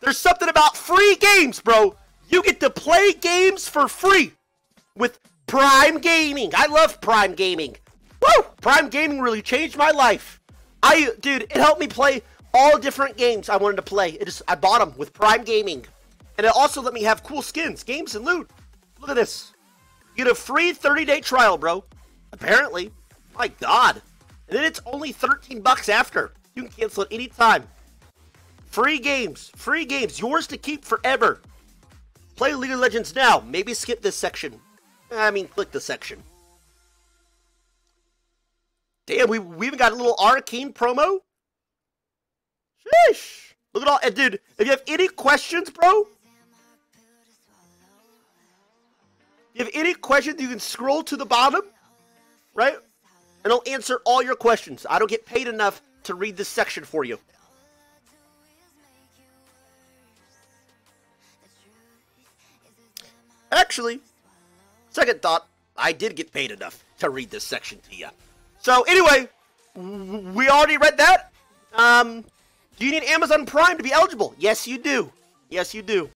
There's something about free games, bro. You get to play games for free with Prime Gaming. I love Prime Gaming. Woo! Prime Gaming really changed my life. I, dude, it helped me play all different games I wanted to play. It just, I bought them with Prime Gaming. And it also let me have cool skins, games, and loot. Look at this. You get a free 30-day trial, bro. Apparently. My God. And then it's only 13 bucks after. You can cancel it anytime. Free games. Free games. Yours to keep forever. Play League of Legends now. Maybe skip this section. I mean, click the section. Damn, we, we even got a little Arcane promo. Sheesh. Look at all, and dude, if you have any questions, bro, if you have any questions, you can scroll to the bottom, right? And I'll answer all your questions. I don't get paid enough to read this section for you. Actually, second thought, I did get paid enough to read this section to you. So anyway, we already read that. Um, do you need Amazon Prime to be eligible? Yes, you do. Yes, you do.